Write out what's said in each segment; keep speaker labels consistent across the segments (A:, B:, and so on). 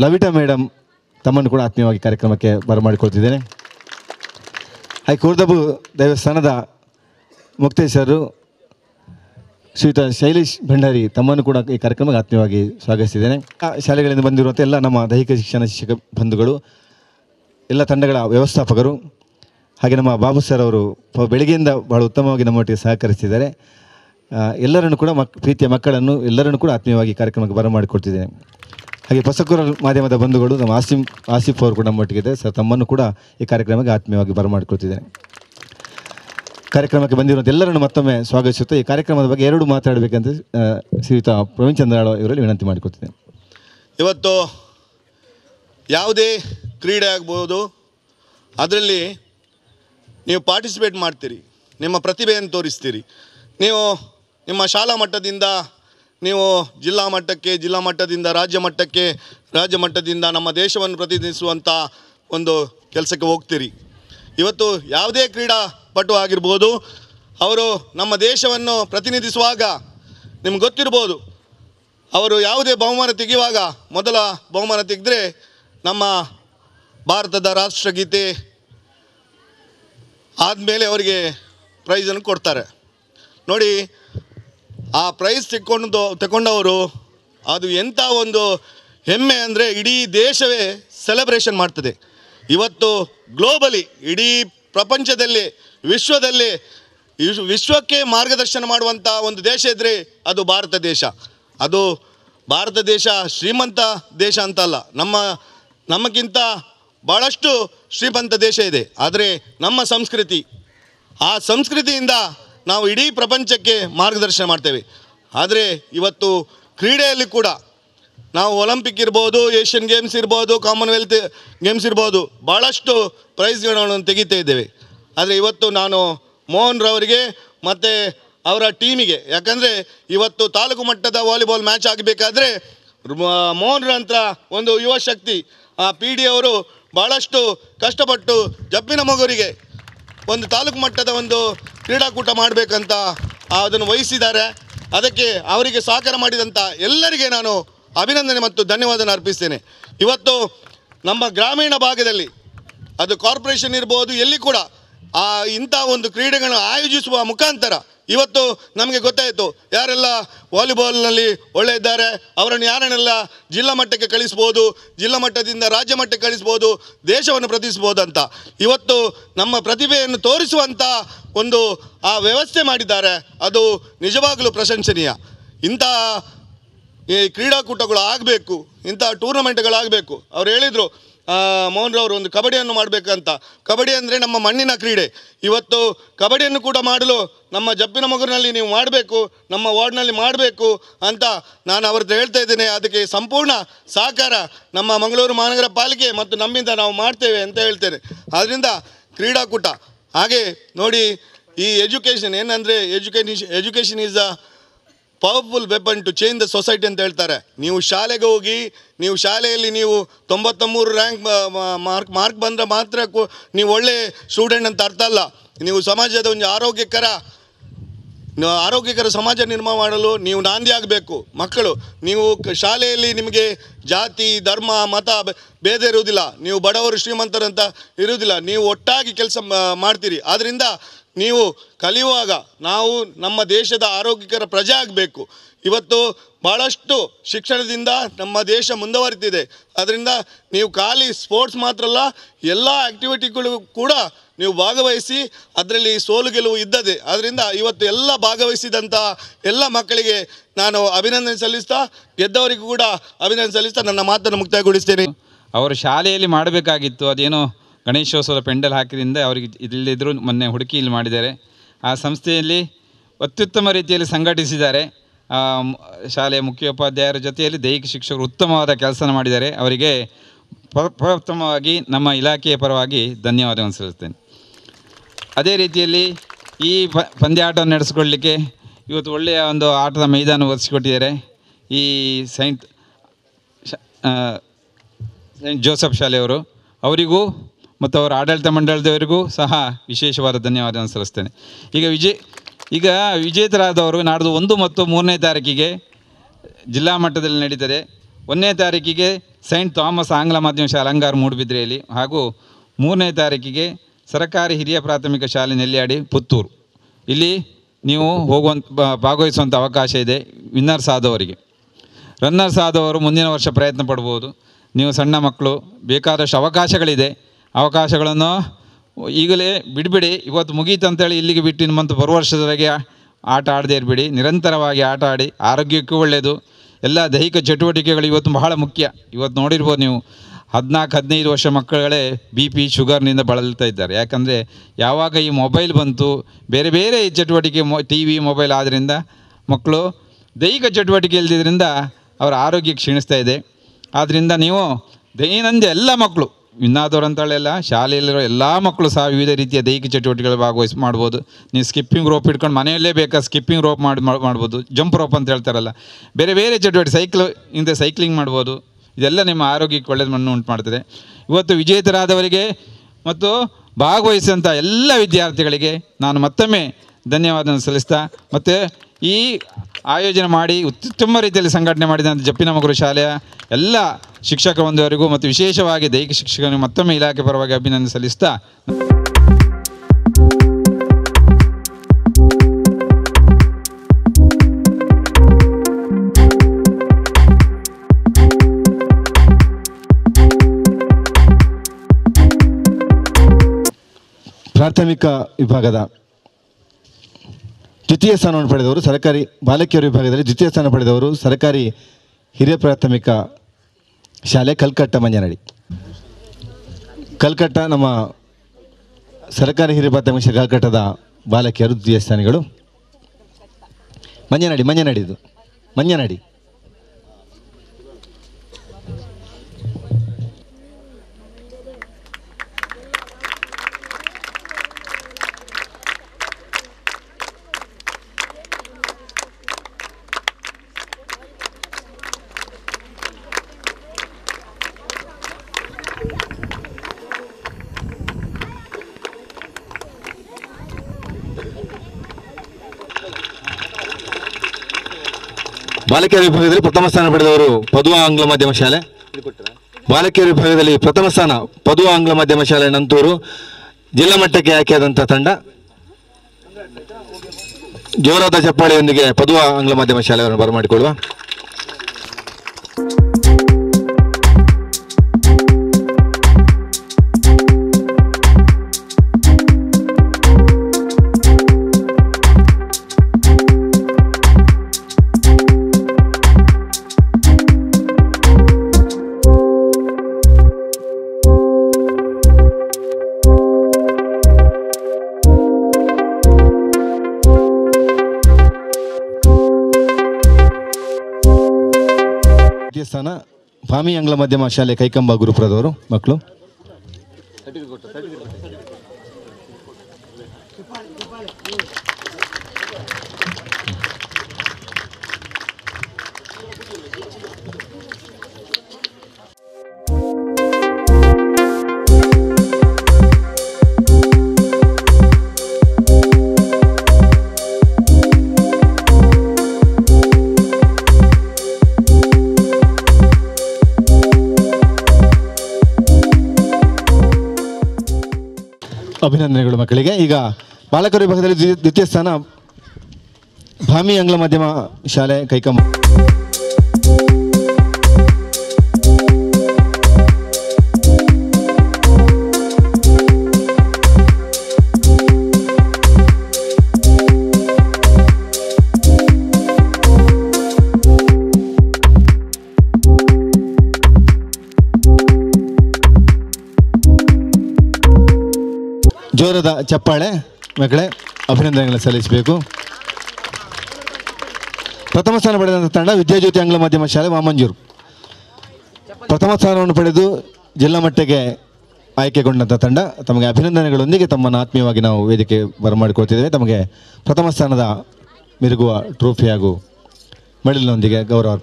A: ಲವಿಟಾ madam ತಮ್ಮನ್ನು ಕೂಡ ಆತ್ಮೀಯವಾಗಿ ಕಾರ್ಯಕ್ರಮಕ್ಕೆ ಬರಮಾಡಿಕೊಳ್ತಿದ್ದೇನೆ. ಹಾಗೆ ಕುರ್ದಬು ದೇವಸ್ಥಾನದ ಮುಕ್ತೇಶ್ವರರು ಶ್ರೀಯುತ ಶೈಲೇಶ್ ಭಂಡಾರಿ ತಮ್ಮನ್ನು ಕೂಡ ಈ ಕಾರ್ಯಕ್ರಮಕ್ಕೆ ಆತ್ಮೀಯವಾಗಿ ಸ್ವಾಗತಿಸಿದ್ದೇನೆ. ಶಾಲೆಗಳಿಂದ ಬಂದಿರುವಂಥ ಎಲ್ಲ ನಮ್ಮ ದೈಹಿಕ ಶಿಕ್ಷಣ ಶಿಕ್ಷಕ ಬಂಧುಗಳು, ಎಲ್ಲ ತಂಡಗಳ ವ್ಯವಸ್ಥಾಪಕರು, ಹಾಗೆ ನಮ್ಮ ಬಾಬು ಸರ್ ಅವರು ಬೆಳಗ್ಗೆಯಿಂದ ಭಾಳ ಉತ್ತಮವಾಗಿ ನಮ್ಮೊಟ್ಟಿಗೆ ಸಹಕರಿಸಿದ್ದಾರೆ. ಎಲ್ಲರನ್ನು ಕೂಡ ಮಕ್, ಪ್ರೀತಿಯ ಮಕ್ಕಳನ್ನು ಎಲ್ಲರನ್ನು ಕೂಡ ಆತ್ಮೀಯವಾಗಿ ಕಾರ್ಯಕ್ರಮಕ್ಕೆ ಬರಮಾಡಿಕೊಡ್ತಿದ್ದೇನೆ ಹಾಗೆ ಬಸಕೂರ ಮಾಧ್ಯಮದ ಬಂಧುಗಳು ನಮ್ಮ ಆಸಿಫ್ ಆಸಿಫ್ ಅವರು ಕೂಡ ನಮ್ಮೊಟ್ಟಿಗಿದೆ. ಸರ್, ತಮ್ಮನ್ನು ಕೂಡ ಈ ಕಾರ್ಯಕ್ರಮಕ್ಕೆ ಆತ್ಮೀಯವಾಗಿ ಬರಮಾಡಿಕೊಳ್ತಿದ್ದೇನೆ. ಕಾರ್ಯಕ್ರಮಕ್ಕೆ ಬಂದಿರುವಂಥ ಎಲ್ಲರನ್ನು ಮತ್ತೊಮ್ಮೆ ಸ್ವಾಗತಿಸುತ್ತಾ ಈ ಕಾರ್ಯಕ್ರಮದ ಬಗ್ಗೆ ಎರಡು ಮಾತಾಡಬೇಕಂತ ಶ್ರೀಯುತ ಪ್ರವೀಣ್ ಚಂದ್ರಾಳ ಇವರಲ್ಲಿ ವಿನಂತಿ ಮಾಡಿಕೊಳ್ತಿದ್ದೇನೆ.
B: ಇವತ್ತು ಯಾವುದೇ ಕ್ರೀಡೆ ಆಗ್ಬೋದು, ಅದರಲ್ಲಿ ನೀವು ಪಾರ್ಟಿಸಿಪೇಟ್ ಮಾಡ್ತೀರಿ, ನಿಮ್ಮ ಪ್ರತಿಭೆಯನ್ನು ತೋರಿಸ್ತೀರಿ. ನೀವು ನಿಮ್ಮ ಶಾಲಾ ಮಟ್ಟದಿಂದ ನೀವು ಜಿಲ್ಲಾ ಮಟ್ಟಕ್ಕೆ, ಜಿಲ್ಲಾ ಮಟ್ಟದಿಂದ ರಾಜ್ಯ ಮಟ್ಟಕ್ಕೆ, ರಾಜ್ಯ ಮಟ್ಟದಿಂದ ನಮ್ಮ ದೇಶವನ್ನು ಪ್ರತಿನಿಧಿಸುವಂಥ ಒಂದು ಕೆಲಸಕ್ಕೆ ಹೋಗ್ತೀರಿ. ಇವತ್ತು ಯಾವುದೇ ಕ್ರೀಡಾಪಟು ಆಗಿರ್ಬೋದು, ಅವರು ನಮ್ಮ ದೇಶವನ್ನು ಪ್ರತಿನಿಧಿಸುವಾಗ ನಿಮ್ಗೆ ಗೊತ್ತಿರ್ಬೋದು, ಅವರು ಯಾವುದೇ ಬಹುಮಾನ ತೆಗೆಯುವಾಗ ಮೊದಲ ಬಹುಮಾನ ತೆಗೆದ್ರೆ ನಮ್ಮ ಭಾರತದ ರಾಷ್ಟ್ರಗೀತೆ ಆದಮೇಲೆ ಅವರಿಗೆ ಪ್ರೈಸನ್ನು ಕೊಡ್ತಾರೆ. ನೋಡಿ ಆ ಪ್ರೈಸ್ ತೆಕ್ಕೊಂಡು ತಗೊಂಡವರು ಅದು ಎಂಥ ಒಂದು ಹೆಮ್ಮೆ ಅಂದರೆ ಇಡೀ ದೇಶವೇ ಸೆಲೆಬ್ರೇಷನ್ ಮಾಡ್ತದೆ. ಇವತ್ತು ಗ್ಲೋಬಲಿ ಇಡೀ ಪ್ರಪಂಚದಲ್ಲಿ, ವಿಶ್ವದಲ್ಲಿ, ವಿಶ್- ವಿಶ್ವಕ್ಕೆ ಮಾರ್ಗದರ್ಶನ ಮಾಡುವಂಥ ಒಂದು ದೇಶ ಇದ್ದರೆ ಅದು ಭಾರತ ದೇಶ. ಅದು ಭಾರತ ದೇಶ ಶ್ರೀಮಂತ ದೇಶ ಅಂತಲ್ಲ ನಮ್ಮ, ನಮಗಿಂತ ಭಾಳಷ್ಟು ಶ್ರೀಮಂತ ದೇಶ ಇದೆ. ಆದರೆ ನಮ್ಮ ಸಂಸ್ಕೃತಿ, ಆ ಸಂಸ್ಕೃತಿಯಿಂದ ನಾವು ಇಡೀ ಪ್ರಪಂಚಕ್ಕೆ ಮಾರ್ಗದರ್ಶನ ಮಾಡ್ತೇವೆ. ಆದರೆ ಇವತ್ತು ಕ್ರೀಡೆಯಲ್ಲಿ ಕೂಡ ನಾವು ಒಲಿಂಪಿಕ್ ಇರ್ಬೋದು ಏಷ್ಯನ್ ಗೇಮ್ಸ್ ಇರ್ಬೋದು ಕಾಮನ್ವೆಲ್ತ್ ಗೇಮ್ಸ್ ಇರ್ಬೋದು ಭಾಳಷ್ಟು ಪ್ರೈಸ್ಗಳನ್ನು ತೆಗಿತಾ ಇದ್ದೇವೆ. ಆದರೆ ಇವತ್ತು ನಾನು ಮೋಹನ್ ರವರಿಗೆ ಮತ್ತು ಅವರ ಟೀಮಿಗೆ, ಯಾಕಂದರೆ ಇವತ್ತು ತಾಲೂಕು ಮಟ್ಟದ ವಾಲಿಬಾಲ್ ಮ್ಯಾಚ್ ಆಗಬೇಕಾದ್ರೆ ಮೋಹನ್ ನಂತರ ಒಂದು ಯುವ ಶಕ್ತಿ. ಆ ಪಿ ಡಿ ಅವರು ಭಾಳಷ್ಟು ಕಷ್ಟಪಟ್ಟು ಜಪ್ಪಿನ ಮಗುರಿಗೆ ಒಂದು ತಾಲೂಕು ಮಟ್ಟದ ಒಂದು ಕ್ರೀಡಾಕೂಟ ಮಾಡಬೇಕಂತ ಅದನ್ನು ವಹಿಸಿದ್ದಾರೆ. ಅದಕ್ಕೆ ಅವರಿಗೆ ಸಹಕಾರ ಮಾಡಿದಂಥ ಎಲ್ಲರಿಗೆ ನಾನು ಅಭಿನಂದನೆ ಮತ್ತು ಧನ್ಯವಾದನ ಅರ್ಪಿಸ್ತೇನೆ. ಇವತ್ತು ನಮ್ಮ ಗ್ರಾಮೀಣ ಭಾಗದಲ್ಲಿ, ಅದು ಕಾರ್ಪೊರೇಷನ್ ಇರ್ಬೋದು, ಎಲ್ಲಿ ಕೂಡ ಆ ಇಂಥ ಒಂದು ಕ್ರೀಡೆಗಳನ್ನು ಆಯೋಜಿಸುವ ಮುಖಾಂತರ ಇವತ್ತು ನಮಗೆ ಗೊತ್ತಾಯಿತು, ಯಾರೆಲ್ಲ ವಾಲಿಬಾಲ್ನಲ್ಲಿ ಒಳ್ಳೆ ಇದ್ದಾರೆ, ಅವರನ್ನು ಯಾರನ್ನೆಲ್ಲ ಜಿಲ್ಲಾ ಮಟ್ಟಕ್ಕೆ ಕಳಿಸ್ಬೋದು, ಜಿಲ್ಲಾ ಮಟ್ಟದಿಂದ ರಾಜ್ಯ ಮಟ್ಟಕ್ಕೆ ಕಳಿಸ್ಬೋದು, ದೇಶವನ್ನು ಪ್ರತಿಸ್ಬೋದು ಅಂತ ಇವತ್ತು ನಮ್ಮ ಪ್ರತಿಭೆಯನ್ನು ತೋರಿಸುವಂಥ ಒಂದು ಆ ವ್ಯವಸ್ಥೆ ಮಾಡಿದ್ದಾರೆ, ಅದು ನಿಜವಾಗಲೂ ಪ್ರಶಂಸನೀಯ. ಇಂಥ ಈ ಕ್ರೀಡಾಕೂಟಗಳು ಆಗಬೇಕು ಇಂಥ ಟೂರ್ನಮೆಂಟ್ಗಳಾಗಬೇಕು ಅವ್ರು ಹೇಳಿದರು ಮೋಹನ್ ರವರು ಒಂದು ಕಬಡ್ಡಿಯನ್ನು ಮಾಡಬೇಕಂತ. ಕಬಡ್ಡಿ ಅಂದರೆ ನಮ್ಮ ಮಣ್ಣಿನ ಕ್ರೀಡೆ. ಇವತ್ತು ಕಬಡ್ಡಿಯನ್ನು ಕೂಡ ಮಾಡಲು ನಮ್ಮ ಜಪ್ಪಿನ ಮಗುರಿನಲ್ಲಿ ನೀವು ಮಾಡಬೇಕು, ನಮ್ಮ ವಾರ್ಡ್ನಲ್ಲಿ ಮಾಡಬೇಕು ಅಂತ ನಾನು ಅವ್ರದ್ದು ಹೇಳ್ತಾ ಇದ್ದೇನೆ. ಅದಕ್ಕೆ ಸಂಪೂರ್ಣ ಸಹಕಾರ ನಮ್ಮ ಮಂಗಳೂರು ಮಹಾನಗರ ಪಾಲಿಕೆ ಮತ್ತು ನಮ್ಮಿಂದ ನಾವು ಮಾಡ್ತೇವೆ ಅಂತ ಹೇಳ್ತೇನೆ. ಆದ್ದರಿಂದ ಕ್ರೀಡಾಕೂಟ. ಹಾಗೆ ನೋಡಿ ಈ ಎಜುಕೇಷನ್ ಏನಂದರೆ education education is a powerful weapon to change the society ಅಂತ ಹೇಳ್ತಾರೆ. ನೀವು ಶಾಲೆಗೆ ಹೋಗಿ, ನೀವು ಶಾಲೆಯಲ್ಲಿ ನೀವು ತೊಂಬತ್ತಮೂರು ರ್ಯಾಂಕ್ ಮಾರ್ಕ್ ಮಾರ್ಕ್ ಬಂದರೆ ಮಾತ್ರ ನೀವು ಒಳ್ಳೆ ಸ್ಟೂಡೆಂಟ್ ಅಂತ ಅರ್ಥ ಅಲ್ಲ. ನೀವು ಸಮಾಜದ ಒಂದು ಆರೋಗ್ಯಕರ ಆರೋಗ್ಯಕರ ಸಮಾಜ ನಿರ್ಮಾಣ ಮಾಡಲು ನೀವು ನಾಂದಿ ಆಗಬೇಕು. ಮಕ್ಕಳು, ನೀವು ಶಾಲೆಯಲ್ಲಿ ನಿಮಗೆ ಜಾತಿ, ಧರ್ಮ, ಮತ ಭೇದ ಇರುವುದಿಲ್ಲ. ನೀವು ಬಡವರು ಶ್ರೀಮಂತರಂತ ಇರುವುದಿಲ್ಲ. ನೀವು ಒಟ್ಟಾಗಿ ಕೆಲಸ ಮಾಡ್ತೀರಿ. ಆದ್ದರಿಂದ ನೀವು ಕಲಿಯುವಾಗ ನಾವು ನಮ್ಮ ದೇಶದ ಆರೋಗ್ಯಕರ ಪ್ರಜೆ ಆಗಬೇಕು. ಇವತ್ತು ಭಾಳಷ್ಟು ಶಿಕ್ಷಣದಿಂದ ನಮ್ಮ ದೇಶ ಮುಂದುವರಿತಿದೆ. ಅದರಿಂದ ನೀವು ಖಾಲಿ ಸ್ಪೋರ್ಟ್ಸ್ ಮಾತ್ರ ಅಲ್ಲ, ಎಲ್ಲ ಆ್ಯಕ್ಟಿವಿಟಿಗಳು ಕೂಡ ನೀವು ಭಾಗವಹಿಸಿ ಅದರಲ್ಲಿ ಸೋಲು ಗೆಲುವು ಇದ್ದದೆ ಅದರಿಂದ ಇವತ್ತು ಎಲ್ಲ ಭಾಗವಹಿಸಿದಂಥ ಎಲ್ಲ ಮಕ್ಕಳಿಗೆ ನಾನು ಅಭಿನಂದನೆ ಸಲ್ಲಿಸ್ತಾ, ಗೆದ್ದವರಿಗೂ ಕೂಡ ಅಭಿನಂದನೆ ಸಲ್ಲಿಸ್ತಾ ನನ್ನ ಮಾತನ್ನು ಮುಕ್ತಾಯಗೊಳಿಸ್ತೇನೆ.
C: ಅವರು ಶಾಲೆಯಲ್ಲಿ ಮಾಡಬೇಕಾಗಿತ್ತು, ಅದೇನೋ ಗಣೇಶೋತ್ಸವದ ಪೆಂಡಲ್ ಹಾಕಿದಿಂದ ಅವರಿಗೆ ಇಲ್ಲಿದ್ದರೂ ಮೊನ್ನೆ ಹುಡುಕಿ ಇಲ್ಲಿ ಮಾಡಿದ್ದಾರೆ. ಆ ಸಂಸ್ಥೆಯಲ್ಲಿ ಅತ್ಯುತ್ತಮ ರೀತಿಯಲ್ಲಿ ಸಂಘಟಿಸಿದ್ದಾರೆ. ಶಾಲೆಯ ಮುಖ್ಯೋಪಾಧ್ಯಾಯರ ಜೊತೆಯಲ್ಲಿ ದೈಹಿಕ ಶಿಕ್ಷಕರು ಉತ್ತಮವಾದ ಕೆಲಸ ಮಾಡಿದ್ದಾರೆ. ಅವರಿಗೆ ಪ್ರ- ಪ್ರಥಮವಾಗಿ ನಮ್ಮ ಇಲಾಖೆಯ ಪರವಾಗಿ ಧನ್ಯವಾದವನ್ನು ಸಲ್ಲಿಸ್ತೇನೆ. ಅದೇ ರೀತಿಯಲ್ಲಿ ಈ ಪಂದ್ಯಾಟವನ್ನು ನಡೆಸಿಕೊಳ್ಳಲಿಕ್ಕೆ ಇವತ್ತು ಒಳ್ಳೆಯ ಒಂದು ಆಟದ ಮೈದಾನ ಒದಗಿಸಿಕೊಟ್ಟಿದ್ದಾರೆ. ಈ ಸೈಂಟ್ ಸೈಂಟ್ ಜೋಸಫ್ ಶಾಲೆಯವರು. ಅವರಿಗೂ ಮತ್ತು ಅವರ ಆಡಳಿತ ಮಂಡಳದವರಿಗೂ ಸಹ ವಿಶೇಷವಾದ ಧನ್ಯವಾದ ಸಲ್ಲಿಸ್ತೇನೆ. ಈಗ ವಿಜಯ್ ಈಗ ವಿಜೇತರಾದವರು ನಾಡ್ದು ಒಂದು ಮತ್ತು ಮೂರನೇ ತಾರೀಕಿಗೆ ಜಿಲ್ಲಾ ಮಟ್ಟದಲ್ಲಿ ನಡೀತದೆ. ಒಂದನೇ ತಾರೀಕಿಗೆ ಸೈಂಟ್ ಥಾಮಸ್ ಆಂಗ್ಲ ಮಾಧ್ಯಮ ಶಾಲೆ ಅಂಗಾರು ಮೂಡುಬಿದ್ರೆಯಲ್ಲಿ ಹಾಗೂ ಮೂರನೇ ತಾರೀಕಿಗೆ ಸರ್ಕಾರಿ ಹಿರಿಯ ಪ್ರಾಥಮಿಕ ಶಾಲೆ ನೆಲ್ಯಾಡಿ ಪುತ್ತೂರು. ಇಲ್ಲಿ ನೀವು ಹೋಗುವಂಥ ಭಾಗವಹಿಸುವಂಥ ಅವಕಾಶ ಇದೆ ವಿನ್ನರ್ಸ್ ಆದವರಿಗೆ. ರನ್ನರ್ಸ್ ಆದವರು ಮುಂದಿನ ವರ್ಷ ಪ್ರಯತ್ನ ಪಡ್ಬೋದು. ನೀವು ಸಣ್ಣ ಮಕ್ಕಳು ಬೇಕಾದಷ್ಟು ಅವಕಾಶಗಳಿದೆ. ಅವಕಾಶಗಳನ್ನು ಈಗಲೇ ಬಿಡಬೇಡಿ. ಇವತ್ತು ಮುಗೀತು ಅಂತೇಳಿ ಇಲ್ಲಿಗೆ ಬಿಟ್ಟು ಇನ್ನು ಮತ್ತು ಬರುವ ವರ್ಷದವರೆಗೆ ಆಟ ಆಡದೇ ಇರಬೇಡಿ. ನಿರಂತರವಾಗಿ ಆಟ ಆಡಿ ಆರೋಗ್ಯಕ್ಕೂ ಒಳ್ಳೆಯದು ಎಲ್ಲ ದೈಹಿಕ ಚಟುವಟಿಕೆಗಳು ಇವತ್ತು ಬಹಳ ಮುಖ್ಯ. ಇವತ್ತು ನೋಡಿರ್ಬೋದು ನೀವು ಹದಿನಾಲ್ಕು, ಹದಿನೈದು ವರ್ಷ ಮಕ್ಕಳುಗಳೇ ಬಿ ಪಿ, ಶುಗರ್ನಿಂದ ಬಳಲ್ತಾ ಇದ್ದಾರೆ. ಯಾಕಂದರೆ ಯಾವಾಗ ಈ ಮೊಬೈಲ್ ಬಂತು, ಬೇರೆ ಬೇರೆ ಚಟುವಟಿಕೆ ಮೊ, ಟಿ ವಿ, ಮೊಬೈಲ್ ಆದ್ದರಿಂದ ಮಕ್ಕಳು ದೈಹಿಕ ಚಟುವಟಿಕೆ ಇಲ್ಲದಿದ್ದರಿಂದ ಅವರ ಆರೋಗ್ಯ ಕ್ಷೀಣಿಸ್ತಾ ಇದೆ. ಆದ್ದರಿಂದ ನೀವು ದೈನಂದಿನ ಎಲ್ಲ ಮಕ್ಕಳು ಇನ್ನಾದವ್ರು ಅಂತಳೆಲ್ಲ ಶಾಲೆಯಲ್ಲಿರೋ ಎಲ್ಲ ಮಕ್ಕಳು ಸಹ ವಿವಿಧ ರೀತಿಯ ದೈಹಿಕ ಚಟುವಟಿಕೆಗಳು ಭಾಗವಹಿಸಿ ಮಾಡ್ಬೋದು. ನೀವು ಸ್ಕಿಪ್ಪಿಂಗ್ ರೋಪ್ ಇಟ್ಕೊಂಡು ಮನೆಯಲ್ಲೇ ಬೇಕಾ ಸ್ಕಿಪ್ಪಿಂಗ್ ರೋಪ್ ಮಾಡಿ ಮಾಡ್- ಮಾಡ್ಬೋದು. ಜಂಪ್ ರೋಪ್ ಅಂತ ಹೇಳ್ತಾರಲ್ಲ. ಬೇರೆ ಬೇರೆ ಚಟುವಟಿಕೆ ಸೈಕ್ಲ್ ಇಂದ ಸೈಕ್ಲಿಂಗ್ ಮಾಡ್ಬೋದು. ಇದೆಲ್ಲ ನಿಮ್ಮ ಆರೋಗ್ಯಕ್ಕೆ ಒಳ್ಳೆಯದನ್ನು ಉಂಟು ಮಾಡ್ತದೆ ಇವತ್ತು ವಿಜೇತರಾದವರಿಗೆ ಮತ್ತು ಭಾಗವಹಿಸಿದಂಥ ಎಲ್ಲ ವಿದ್ಯಾರ್ಥಿಗಳಿಗೆ ನಾನು ಮತ್ತೊಮ್ಮೆ ಧನ್ಯವಾದ ಸಲ್ಲಿಸ್ತಾ, ಮತ್ತು ಈ ಆಯೋಜನೆ ಮಾಡಿ ಉತ್ತಮ ರೀತಿಯಲ್ಲಿ ಸಂಘಟನೆ ಮಾಡಿದಂಥ ಜಪ್ಪಿನ ಮಗುರು ಶಾಲೆಯ ಎಲ್ಲ ಶಿಕ್ಷಕ ಬಂಧುವರಿಗೂ ಮತ್ತು ವಿಶೇಷವಾಗಿ ದೈಹಿಕ ಶಿಕ್ಷಕನಿಗೆ ಮತ್ತೊಮ್ಮೆ ಇಲಾಖೆ ಪರವಾಗಿ ಅಭಿನಂದನೆ ಸಲ್ಲಿಸ್ತಾ
A: ಪ್ರಾಥಮಿಕ ವಿಭಾಗದ ದ್ವಿತೀಯ ಸ್ಥಾನವನ್ನು ಪಡೆದವರು ಸರ್ಕಾರಿ ಬಾಲಕಿಯರ ವಿಭಾಗದಲ್ಲಿ ದ್ವಿತೀಯ ಸ್ಥಾನ ಪಡೆದವರು ಸರ್ಕಾರಿ ಹಿರಿಯ ಪ್ರಾಥಮಿಕ ಶಾಲೆ ಕಲ್ಕಟ್ಟ ಮಂಜನಡಿ ಕಲ್ಕಟ್ಟ ನಮ್ಮ ಸರ್ಕಾರಿ ಹಿರಿಯ ಪ್ರಾಥಮಿಕ ಶಾಲೆ ಕಲ್ಕಟ್ಟದ ಬಾಲಕಿಯರು ದ್ವಿತೀಯ ಸ್ಥಾನಿಗಳು. ಮಂಜನಡಿ ಮಂಜನಡಿ ಇದು. ಮಂಜನಡಿ ಬಾಲಕಿಯರ ವಿಭಾಗದಲ್ಲಿ ಪ್ರಥಮ ಸ್ಥಾನ ಪಡೆದವರು ಪದುವ ಆಂಗ್ಲ ಮಾಧ್ಯಮ ಶಾಲೆ. ಬಾಲಕಿಯರ ವಿಭಾಗದಲ್ಲಿ ಪ್ರಥಮ ಸ್ಥಾನ ಪದುವ ಆಂಗ್ಲ ಮಾಧ್ಯಮ ಶಾಲೆ ನಂತೂರು. ಜಿಲ್ಲಾ ಮಟ್ಟಕ್ಕೆ ಆಯ್ಕೆಯಾದಂತಹ ತಂಡ. ಜೋರಾದ ಚಪ್ಪಾಳೆಯೊಂದಿಗೆ ಪದುವ ಆಂಗ್ಲ ಮಾಧ್ಯಮ ಶಾಲೆಯನ್ನು ಬರಮಾಡಿಕೊಳ್ಳುವ. ಭಾಮಿ ಆಂಗ್ಲ ಮಾಧ್ಯಮ ಶಾಲೆ ಕೈಕಂಬ ಗುರುಪುರದವರು ಮಕ್ಕಳು. ಮಕ್ಕಳಿಗೆ. ಈಗ ಬಾಲಕರ ವಿಭಾಗದಲ್ಲಿ ದ್ವಿತೀಯ ಸ್ಥಾನ ಭಾಮಿ ಆಂಗ್ಲ ಮಾಧ್ಯಮ ಶಾಲೆ ಕೈಕಂಬ ಚಪ್ಪಾಳೆ, ಮಕ್ಕಳೇ ಅಭಿನಂದನೆಗಳನ್ನು ಸಲ್ಲಿಸಬೇಕು. ಪ್ರಥಮ ಸ್ಥಾನ ಪಡೆದಂಥ ತಂಡ ವಿದ್ಯಾಜ್ಯೋತಿ ಆಂಗ್ಲ ಮಾಧ್ಯಮ ಶಾಲೆ ವಾಮಂಜೂರು. ಪ್ರಥಮ ಸ್ಥಾನವನ್ನು ಪಡೆದು ಜಿಲ್ಲಾ ಮಟ್ಟಕ್ಕೆ ಆಯ್ಕೆಗೊಂಡಂಥ ತಂಡ. ತಮಗೆ ಅಭಿನಂದನೆಗಳೊಂದಿಗೆ ತಮ್ಮನ್ನು ಆತ್ಮೀಯವಾಗಿ ನಾವು ವೇದಿಕೆ ಬರಮಾಡಿಕೊಳ್ತಿದ್ದೇವೆ. ತಮಗೆ ಪ್ರಥಮ ಸ್ಥಾನದ ಮಿರುಗುವ ಟ್ರೋಫಿ ಹಾಗೂ ಮೆಡಲ್ನೊಂದಿಗೆ ಗೌರವ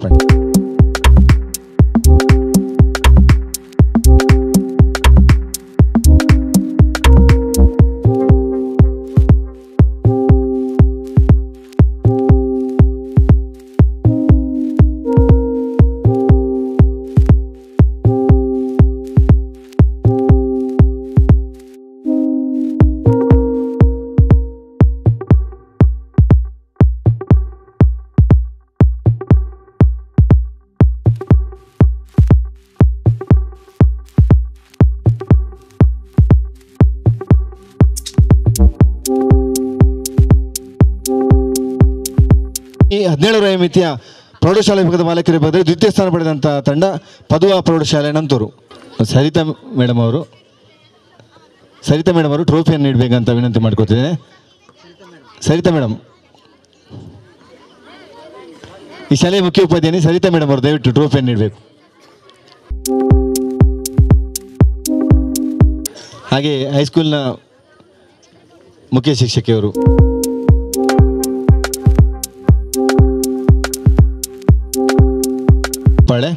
A: ಅರ್ಪಣೆ ಐಮಿತಿಯ ಮಿತಿಯ ಪ್ರೌಢಶಾಲೆ ವಿಭಾಗದ ವಿಭಾಗದಲ್ಲಿ ದ್ವಿತೀಯ ಸ್ಥಾನ ಪಡೆದಂಥ ತಂಡ ಪದುವಾ ಪ್ರೌಢಶಾಲೆ ನಂತೂರು. ಸರಿತಾ ಮೇಡಮ್ ಅವರು. ಸರಿತಾ ಮೇಡಮ್ ಅವರು ಟ್ರೋಫಿಯನ್ನು ನೀಡಬೇಕಂತ ವಿನಂತಿ ಮಾಡ್ಕೊತಿದ್ದೇನೆ. ಸರಿತಾ ಮೇಡಮ್. ಈ ಶಾಲೆಯ ಮುಖ್ಯ ಉಪಾಧ್ಯಾಯನಿ ಸರಿತಾ ಮೇಡಮ್ ಅವರು, ದಯವಿಟ್ಟು ಟ್ರೋಫಿಯನ್ನು ನೀಡಬೇಕು. ಹಾಗೆ ಹೈಸ್ಕೂಲ್ನ ಮುಖ್ಯ ಶಿಕ್ಷಕಿಯವರು. ಪಾಳೆ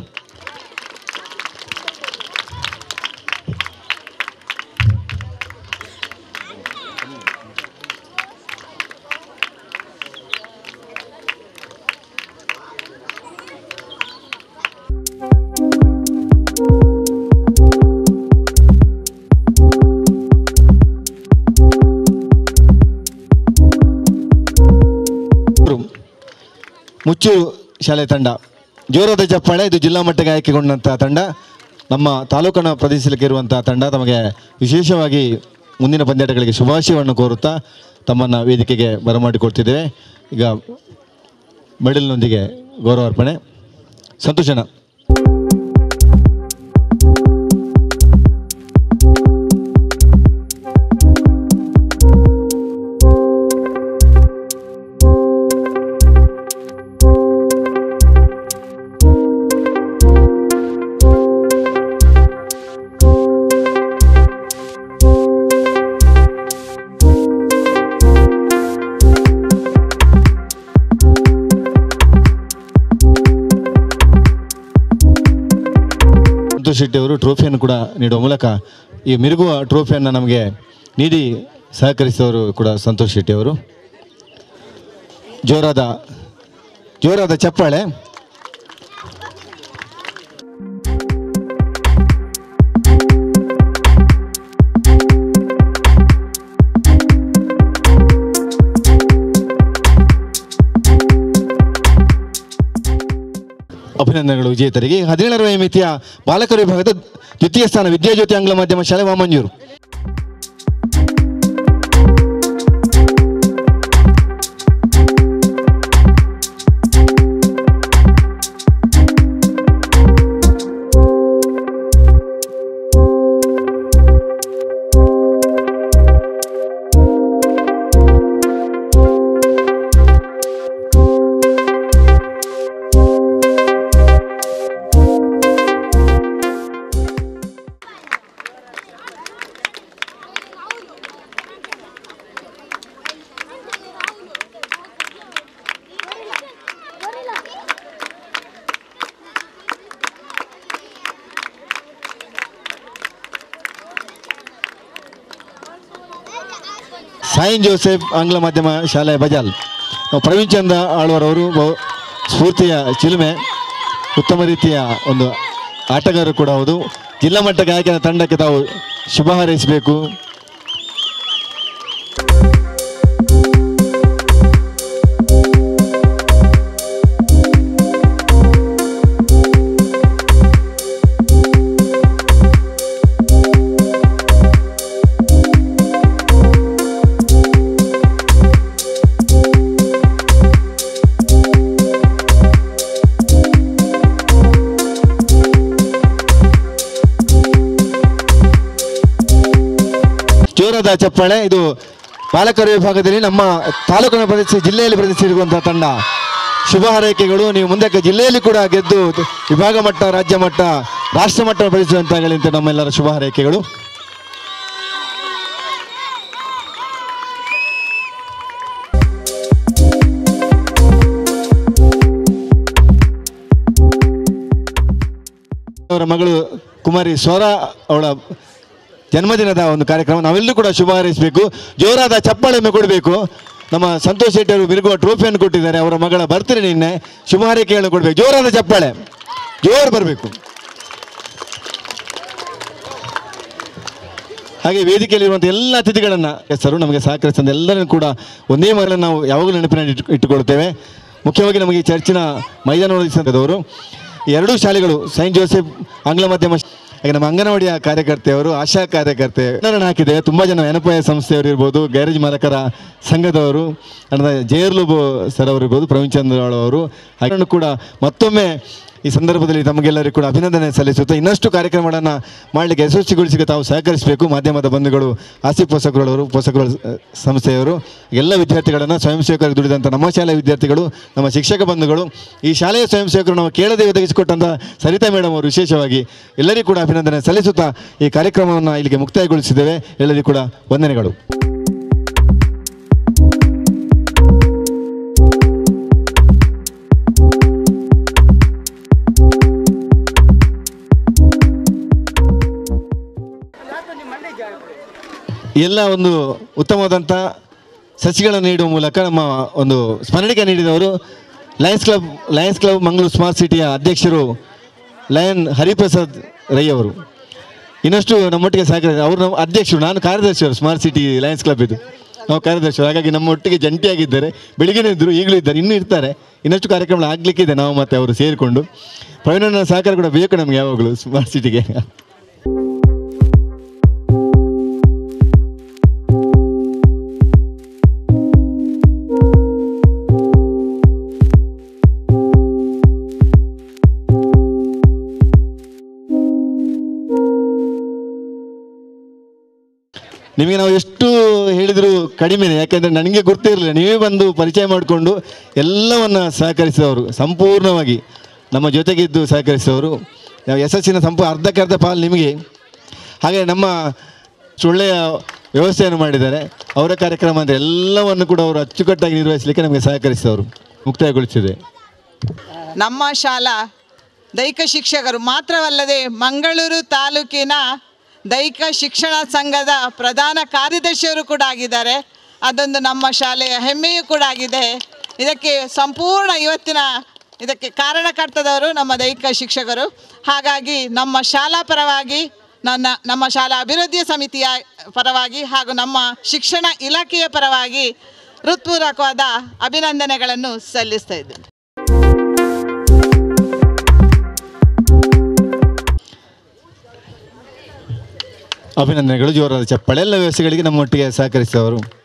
A: ಮುಚ್ಚು ಶಾಲೆ ತಂಡ ಜೋರಾದ ಚಪ್ಪಾಳೆ ಇದು ಜಿಲ್ಲಾ ಮಟ್ಟಕ್ಕೆ ಆಯ್ಕೆಗೊಂಡಂತಹ ತಂಡ. ನಮ್ಮ ತಾಲೂಕನ ಪ್ರದೇಶಕ್ಕೆ ಇರುವಂತಹ ತಂಡ ತಮಗೆ ವಿಶೇಷವಾಗಿ ಮುಂದಿನ ಪಂದ್ಯಾಟಗಳಿಗೆ ಶುಭಾಶಯವನ್ನು ಕೋರುತ್ತಾ ತಮ್ಮನ್ನು ವೇದಿಕೆಗೆ ಬರಮಾಡಿಕೊಡ್ತಿದ್ದೇವೆ ಈಗ ಮೆಡಲ್ನೊಂದಿಗೆ ಗೌರವ ಅರ್ಪಣೆ ಸಂತೋಷಣ ಸಂತೋಷ್ ಶೆಟ್ಟಿ ಅವರು ಟ್ರೋಫಿಯನ್ನು ಕೂಡ ನೀಡುವ ಮೂಲಕ ಈ ಮಿರುಗುವ ಟ್ರೋಫಿಯನ್ನು ನಮಗೆ ನೀಡಿ ಸಹಕರಿಸಿದವರು ಕೂಡ ಸಂತೋಷ್ ಶೆಟ್ಟಿ ಅವರು. ಜೋರಾದ ಜೋರಾದ ಚಪ್ಪಾಳೆ. ಅಭಿನಂದನೆಗಳು ವಿಜೇತರಿಗೆ. ಹದಿನೇಳರ ಮಿತಿಯ ಬಾಲಕರ ವಿಭಾಗದ ದ್ವಿತೀಯ ಸ್ಥಾನ ವಿದ್ಯಾಜ್ಯೋತಿ ಆಂಗ್ಲ ಮಾಧ್ಯಮ ಶಾಲೆ ವಾಮಂಜೂರು. ಸೈನ್ ಜೋಸೆಫ್ ಆಂಗ್ಲ ಮಾಧ್ಯಮ ಶಾಲೆ ಬಜಾಲ್. ಪ್ರವೀಣ್ ಚಂದ್ರ ಆಳ್ವರವರು ಸ್ಫೂರ್ತಿಯ ಚಿಲುಮೆ, ಉತ್ತಮ ರೀತಿಯ ಒಂದು ಆಟಗಾರರು ಕೂಡ ಹೌದು. ಜಿಲ್ಲಾ ಮಟ್ಟಕ್ಕೆ ಗಾಯಕನ ತಂಡಕ್ಕೆ ತಾವು ಶುಭ ಹಾರೈಸಬೇಕು. ಚಪ್ಪಾಳೆ. ಇದು ಬಾಲಕರ ವಿಭಾಗದಲ್ಲಿ ನಮ್ಮ ತಾಲೂಕಿನ ಪ್ರದೇಶ, ಜಿಲ್ಲೆಯಲ್ಲಿ ಪ್ರದೇಶಿರುವಂತಹ ತಂಡ. ಶುಭ ಹಾರೈಕೆಗಳು. ನೀವು ಮುಂದಕ್ಕೆ ಜಿಲ್ಲೆಯಲ್ಲಿ ಕೂಡ ಗೆದ್ದು ವಿಭಾಗ ಮಟ್ಟ, ರಾಜ್ಯ ಮಟ್ಟ, ರಾಷ್ಟ್ರ ಮಟ್ಟ ಪ್ರದೇಶಿಸುವಂತಾಗಲಿ ಅಂತ ನಮ್ಮೆಲ್ಲರ ಶುಭ ಹಾರೈಕೆಗಳು. ಅವರ ಮಗಳು ಕುಮಾರಿ ಸ್ವರ ಅವಳ ಜನ್ಮದಿನದ ಒಂದು ಕಾರ್ಯಕ್ರಮ. ನಾವೆಲ್ಲರೂ ಕೂಡ ಶುಭ ಹಾರೈಸಬೇಕು. ಜೋರಾದ ಚಪ್ಪಾಳೆಯನ್ನು ಕೊಡಬೇಕು. ನಮ್ಮ ಸಂತೋಷ್ ಶೆಟ್ಟಿ ಅವರು ಬಿರುಗುವ ಟ್ರೋಫಿಯನ್ನು ಕೊಟ್ಟಿದ್ದಾರೆ. ಅವರ ಮಗಳ ಬರ್ತಾರೆ ನಿನ್ನೆ. ಶುಭ ಹಾರೈಕೆಗಳನ್ನು ಕೊಡಬೇಕು. ಜೋರಾದ ಚಪ್ಪಾಳೆ. ಜೋರು ಬರಬೇಕು. ಹಾಗೆ ವೇದಿಕೆಯಲ್ಲಿರುವಂಥ ಎಲ್ಲ ಅತಿಥಿಗಳನ್ನು, ಹೆಸರು ನಮಗೆ ಸಹಕರಿಸಿದ ಎಲ್ಲರನ್ನು ಕೂಡ ಒಂದೇ ಮಗಳನ್ನು ನಾವು ಯಾವಾಗಲೂ ನೆನಪಿನಲ್ಲಿ ಇಟ್ಟು ಇಟ್ಟುಕೊಳ್ಳುತ್ತೇವೆ ಮುಖ್ಯವಾಗಿ ನಮಗೆ ಚರ್ಚಿನ ಮೈದಾನ ಒದಗಿಸಿದವರು ಎರಡೂ ಶಾಲೆಗಳು ಸೈಂಟ್ ಜೋಸೆಫ್ ಆಂಗ್ಲ ಮಾಧ್ಯಮ ಹಾಗೆ ನಮ್ಮ ಅಂಗನವಾಡಿಯ ಕಾರ್ಯಕರ್ತೆಯವರು, ಆಶಾ ಕಾರ್ಯಕರ್ತೆ ಉದಾಹರಣೆ ಹಾಕಿದೆ ತುಂಬ ಜನ ಎನಪಾಯ ಸಂಸ್ಥೆಯವರು ಇರ್ಬೋದು ಗ್ಯಾರೇಜ್ ಮಾಲಕರ ಸಂಘದವರು ಜೇರ್ಲುಬು ಸರ್ ಅವರು ಇರ್ಬೋದು ಪ್ರವೀಣ್ ಚಂದ್ರ ಅವರು ಅದನ್ನು ಕೂಡ ಮತ್ತೊಮ್ಮೆ ಈ ಸಂದರ್ಭದಲ್ಲಿ ತಮಗೆಲ್ಲರಿಗೂ ಕೂಡ ಅಭಿನಂದನೆ ಸಲ್ಲಿಸುತ್ತಾ ಇನ್ನಷ್ಟು ಕಾರ್ಯಕ್ರಮಗಳನ್ನು ಮಾಡಲಿಕ್ಕೆ ಯಶಸ್ವಿಗೊಳಿಸಿಗೆ ತಾವು ಸಹಕರಿಸಬೇಕು. ಮಾಧ್ಯಮದ ಬಂಧುಗಳು ಆಸಿ ಪೋಷಕರವರು, ಪೋಷಕರ ಸಂಸ್ಥೆಯವರು, ಎಲ್ಲ ವಿದ್ಯಾರ್ಥಿಗಳನ್ನು ಸ್ವಯಂ ಸೇವಕರಿಗೆ ದುಡಿದಂಥ ನಮ್ಮ ಶಾಲೆಯ ವಿದ್ಯಾರ್ಥಿಗಳು, ನಮ್ಮ ಶಿಕ್ಷಕ ಬಂಧುಗಳು, ಈ ಶಾಲೆಯ ಸ್ವಯಂ ಸೇವಕರು ನಾವು ಕೇಳದೆ ಒದಗಿಸಿಕೊಟ್ಟಂಥ ಸರಿತಾ ಮೇಡಮ್ ಅವರು ವಿಶೇಷವಾಗಿ ಎಲ್ಲರಿಗೂ ಕೂಡ ಅಭಿನಂದನೆ ಸಲ್ಲಿಸುತ್ತಾ ಈ ಕಾರ್ಯಕ್ರಮವನ್ನು ಇಲ್ಲಿಗೆ ಮುಕ್ತಾಯಗೊಳಿಸಿದ್ದೇವೆ. ಎಲ್ಲರಿಗೂ ಕೂಡ ವಂದನೆಗಳು. ಎಲ್ಲ ಒಂದು ಉತ್ತಮವಾದಂಥ ಸಸಿಗಳನ್ನು ನೀಡುವ ಮೂಲಕ ನಮ್ಮ ಒಂದು ಸ್ಮರಣಿಕೆ ನೀಡಿದವರು lions club lions club Mangaluru smart ಸಿಟಿಯ ಅಧ್ಯಕ್ಷರು ಲಯನ್ ಹರಿಪ್ರಸಾದ್ ರೈ ಅವರು. ಇನ್ನಷ್ಟು ನಮ್ಮೊಟ್ಟಿಗೆ ಸಹಕಾರ ಅವರು ನಮ್ಮ ಅಧ್ಯಕ್ಷರು, ನಾನು ಕಾರ್ಯದರ್ಶಿಯವರು ಸ್ಮಾರ್ಟ್ ಸಿಟಿ ಲಯನ್ಸ್ ಕ್ಲಬ್ ಇದು. ನಾವು ಕಾರ್ಯದರ್ಶಿಯವರು ಹಾಗಾಗಿ ನಮ್ಮೊಟ್ಟಿಗೆ ಜಂಟಿಯಾಗಿದ್ದಾರೆ. ಬೆಳಿಗ್ಗೆ ಇದ್ದರು ಈಗಲೂ ಇದ್ದಾರೆ, ಇನ್ನೂ ಇರ್ತಾರೆ. ಇನ್ನಷ್ಟು ಕಾರ್ಯಕ್ರಮಗಳು ಆಗಲಿಕ್ಕಿದೆ. ನಾವು ಮತ್ತು ಅವರು ಸೇರಿಕೊಂಡು. ಪ್ರವೀಣನ ಸಹಕಾರ ಕೂಡ ಬೇಕು ನಮಗೆ ಯಾವಾಗಲೂ ಸ್ಮಾರ್ಟ್ ಸಿಟಿಗೆ. ನಿಮಗೆ ನಾವು ಎಷ್ಟು ಹೇಳಿದರೂ ಕಡಿಮೆನೆ, ಯಾಕೆಂದರೆ ನನಗೆ ಗೊತ್ತಿರಲಿಲ್ಲ ನೀವೇ ಬಂದು ಪರಿಚಯ ಮಾಡಿಕೊಂಡು ಎಲ್ಲವನ್ನ ಸಹಕರಿಸಿದವರು, ಸಂಪೂರ್ಣವಾಗಿ ನಮ್ಮ ಜೊತೆಗಿದ್ದು ಸಹಕರಿಸಿದವರು. ನಾವು ಯಶಸ್ಸಿನ ಸಂಪೂ ಅರ್ಧಕ್ಕೆ ಅರ್ಧ ಪಾಲು ನಿಮಗೆ. ಹಾಗೆ ನಮ್ಮ ಒಳ್ಳೆಯ ವ್ಯವಸ್ಥೆಯನ್ನು ಮಾಡಿದ್ದಾರೆ. ಅವರ ಕಾರ್ಯಕ್ರಮ ಅಂದರೆ ಎಲ್ಲವನ್ನು ಕೂಡ ಅವರು ಅಚ್ಚುಕಟ್ಟಾಗಿ ನಿರ್ವಹಿಸಲಿಕ್ಕೆ ನಮಗೆ ಸಹಕರಿಸಿದವರು, ಮುಕ್ತಾಯಗೊಳಿಸಿದೆ.
D: ನಮ್ಮ ಶಾಲಾ ದೈಹಿಕ ಶಿಕ್ಷಕರು ಮಾತ್ರವಲ್ಲದೆ ಮಂಗಳೂರು ತಾಲೂಕಿನ ದೈಹಿಕ ಶಿಕ್ಷಣ ಸಂಘದ ಪ್ರಧಾನ ಕಾರ್ಯದರ್ಶಿಯವರು ಕೂಡ ಆಗಿದ್ದಾರೆ. ಅದೊಂದು ನಮ್ಮ ಶಾಲೆಯ ಹೆಮ್ಮೆಯೂ ಕೂಡ ಆಗಿದೆ. ಇದಕ್ಕೆ ಸಂಪೂರ್ಣ ಇವತ್ತಿನ ಇದಕ್ಕೆ ಕಾರಣಕರ್ತದವರು ನಮ್ಮ ದೈಹಿಕ ಶಿಕ್ಷಕರು. ಹಾಗಾಗಿ ನಮ್ಮ ಶಾಲಾ ಪರವಾಗಿ, ನನ್ನ, ನಮ್ಮ ಶಾಲಾ ಅಭಿವೃದ್ಧಿ ಸಮಿತಿಯ ಪರವಾಗಿ ಹಾಗೂ ನಮ್ಮ ಶಿಕ್ಷಣ ಇಲಾಖೆಯ ಪರವಾಗಿ ಹೃತ್ಪೂರ್ವಕವಾದ ಅಭಿನಂದನೆಗಳನ್ನು ಸಲ್ಲಿಸ್ತಾ ಇದ್ದೇನೆ.
A: ಅಭಿನಂದನೆಗಳು. ಜೋರಾದ ಚಪ್ಪಾಳೆ. ಎಲ್ಲ ವ್ಯವಸ್ಥೆಗಳಿಗೆ ನಮ್ಮೊಟ್ಟಿಗೆ ಸಹಕರಿಸಿದವರು.